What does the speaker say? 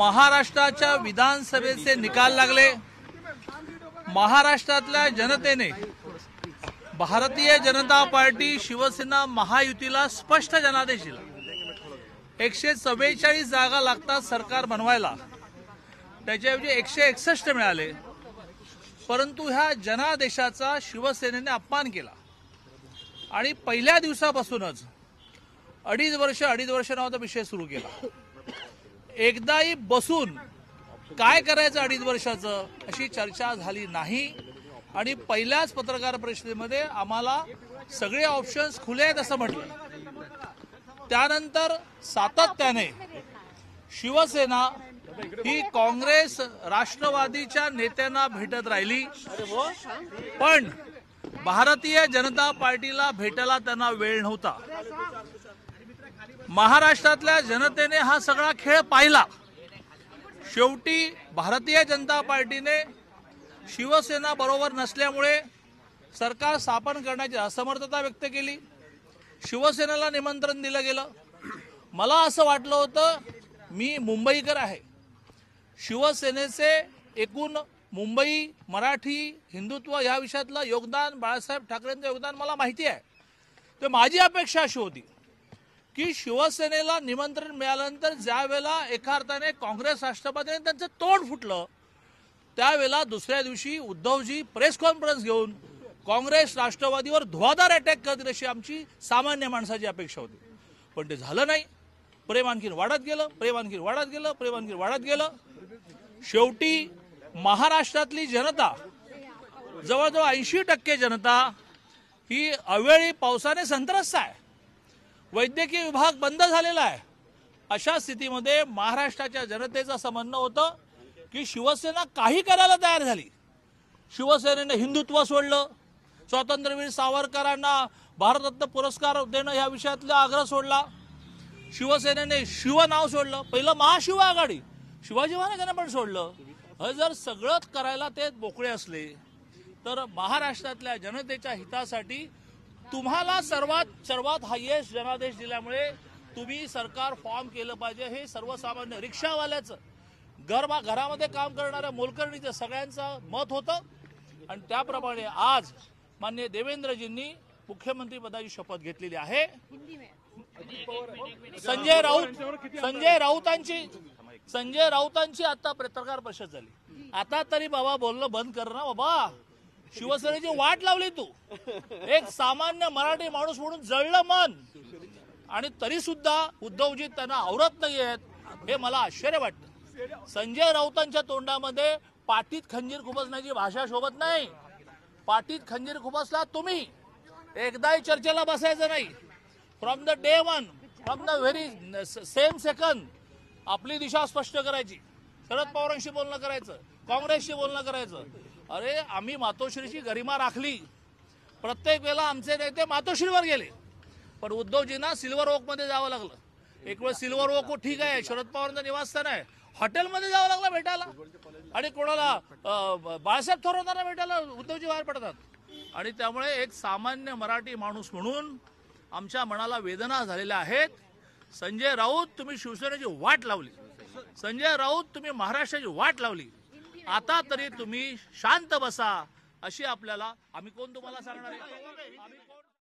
महाराष्ट्राच्या विधानसभेचे निकाल लागले. महाराष्ट्रातल्या जनतेने भारतीय जनता पार्टी शिवसेना महायुतीला स्पष्ट जनादेश दिला. एकशे चव्वेचाळीस जागा लागतात सरकार बनवायला त्याच्याऐवजी एकशे एकसष्ट मिळाले. परंतु ह्या जनादेशाचा शिवसेनेने अपमान केला. आणि पहिल्या दिवसापासूनच अडीच वर्ष अडीच वर्ष नावाचा विषय सुरू केला. एकदाही बसून काय करायचं अडीच वर्षाचं अशी चर्चा झाली नाही. आणि पहिल्याच पत्रकार परिषदेमध्ये आम्हाला सगळे ऑप्शन्स खुले आहेत असं म्हटलं. त्यानंतर सातत्याने शिवसेना ही काँग्रेस राष्ट्रवादीच्या नेत्यांना भेटत राहिली. पण भारतीय जनता पार्टीला भेटायला त्यांना वेळ नव्हता. महाराष्ट्रातल्या जनतेने हा सगळा खेळ पाहिला. शेवटी भारतीय जनता पार्टीने शिवसेना बरोबर नसल्यामुळे सरकार स्थापन करण्याची असमर्थता व्यक्त केली. शिवसेनेला निमंत्रण दिलं गेलं. मला असं वाटलं होतं मी मुंबईकर आहे. शिवसेनेचे एकूण मुंबई मराठी हिंदुत्व या विषयातलं योगदान बाळासाहेब ठाकरेंचं योगदान मला माहिती आहे. तर माझी अपेक्षा अशी होती की शिवसेनेला निमंत्रण मिळाल्यानंतर ज्या वेळेला एका अर्थाने काँग्रेस राष्ट्रवादीने त्यांचं तोंड फुटलं त्यावेळेला दुसऱ्या दिवशी उद्धवजी प्रेस कॉन्फरन्स घेऊन काँग्रेस राष्ट्रवादीवर धुवाधार अटॅक करतील अशी आमची सामान्य माणसाची अपेक्षा होती. पण ते झालं नाही. प्रेम आणखीन वाढत गेलं प्रेम आणखीन वाढत गेलं प्रेम आणखीन वाढत गेलं. शेवटी महाराष्ट्रातली जनता जवळजवळ ऐंशी टक्के जनता ही अवेळी पावसाने संत्रस्त आहे. वैद्यकीय विभाग बंद झालेला आहे. अशा स्थितीमध्ये महाराष्ट्राच्या जनतेचं असं म्हणणं होतं की शिवसेना काही करायला तयार झाली. शिवसेनेने हिंदुत्व सोडलं. स्वातंत्र्यवीर सावरकरांना भारतरत्न पुरस्कार देणं ह्या विषयातला आग्रह सोडला. शिवसेनेने शिव नाव सोडलं. पहिलं महाशिव आघाडी. शिवाजी महाराजांना पण सोडलं. हे जर सगळंच करायला ते मोकळे असले तर महाराष्ट्रातल्या जनतेच्या हितासाठी तुम्हाला सर्वात सर्वात हायेस्ट जनादेश दिल्यामुळे तुम्ही सरकार फॉर्म केलं पाहिजे. हे सर्वसामान्य रिक्षावाल्याचं घर घरामध्ये काम करणाऱ्या मोलकर्णीचं सगळ्यांचं मत होतं. आणि त्याप्रमाणे आज मान्य देवेंद्रजींनी मुख्यमंत्री पदाची शपथ घेतलेली आहे. संजय राऊत संजय राऊतांची संजय राऊतांची आता पत्रकार परिषद झाली. आता तरी बाबा बोलणं बंद कर ना बाबा. शिवसेनेची वाट लावली तू. एक सामान्य मराठी माणूस म्हणून जळलं मन. आणि तरी सुद्धा उद्धवजी त्यांना आवरत नाहीयेत हे मला आश्चर्य वाटतं. संजय राऊतांच्या तोंडामध्ये पाटीत खंजीर खुपसण्याची भाषा शोभत नाही. पाटीत खंजीर खुपसला तुम्ही. एकदाही चर्चेला बसायचं नाही. From the day one from the very same second आपली दिशा स्पष्ट करायची. शरद पवारांशी बोलणं करायचं काँग्रेसशी बोलणं करायचं. अरे आम्ही मातोश्रीची गरिमा राखली. प्रत्येक वेळेला आमचे नेते मातोश्रीवर गेले. पण उद्धवजींना सिल्वर ओकमध्ये जावं लागलं. एक वेळ सिल्वर ओक हो ठीक आहे शरद पवारांचं निवासस्थान आहे. हॉटेलमध्ये जावं लागलं भेटायला. आणि कोणाला बाळासाहेब थोरातांना भेटायला उद्धवजी बाहेर पडतात. आणि त्यामुळे एक सामान्य मराठी माणूस म्हणून आमच्या मनाला वेदना झालेल्या आहेत. संजय राऊत तुम्ही शिवसेनेची वाट लावली. संजय राऊत तुम्ही महाराष्ट्राची वाट लावली. आता तरी तुम्ही शांत बसा अशी आपल्याला आम्ही कोण तुम्हाला सांगणार आहे?